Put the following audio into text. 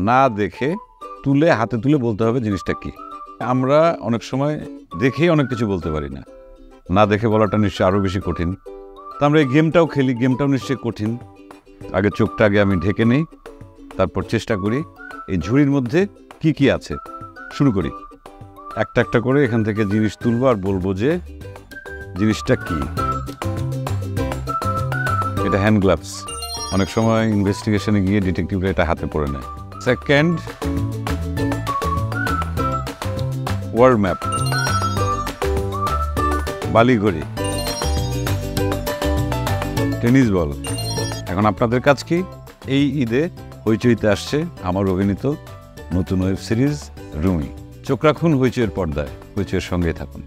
না দেখে তুলে, হাতে তুলে বলতে হবে জিনিসটা কি? আমরা অনেক সময় দেখেই অনেক কিছু বলতে পারি না। না দেখে বলাটা নিশ্চয়ই আরও বেশি কঠিন। তা আমরা এই গেমটাও খেলি, গেমটাও নিশ্চয়ই কঠিন। আগে চোখটা আগে আমি ঢেকে নিই, তারপর চেষ্টা করি এই ঝুড়ির মধ্যে কি কি আছে। শুরু করি। একটা একটা করে এখান থেকে জিনিস তুলবো আর বলব যে জিনিসটা কি? এটা হ্যান্ড গ্লাভস। অনেক সময় ইনভেস্টিগেশনে গিয়ে ডিটেকটিভরা এটা হাতে পড়ে নেয়। সেকেন্ড ওয়ার্ল্ড ম্যাপ বালিঘড়ি টেনিস বল। এখন আপনাদের কাজ কি? এই ঈদে হইচইতে আসছে আমার অভিনীত নতুন ওয়েব সিরিজ রুমি। চোখ রাখুন হইচইয়ের পর্দায়। হইচইয়ের সঙ্গে থাকুন।